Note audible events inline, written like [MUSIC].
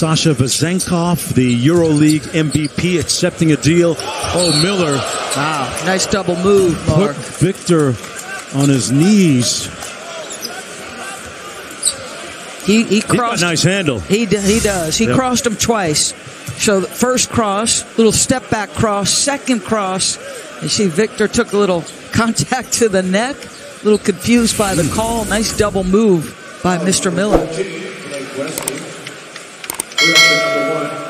Sasha Vezenkov, the EuroLeague MVP, accepting a deal. Oh, Miller. Wow. Nice double move, Mark. Put Victor on his knees. He, he crossed. He nice handle. He, he does. He yep. crossed him twice. So first cross, little step back cross, second cross. You see Victor took a little [LAUGHS] contact to the neck, a little confused by the call. Nice double move by Mr. Miller number one.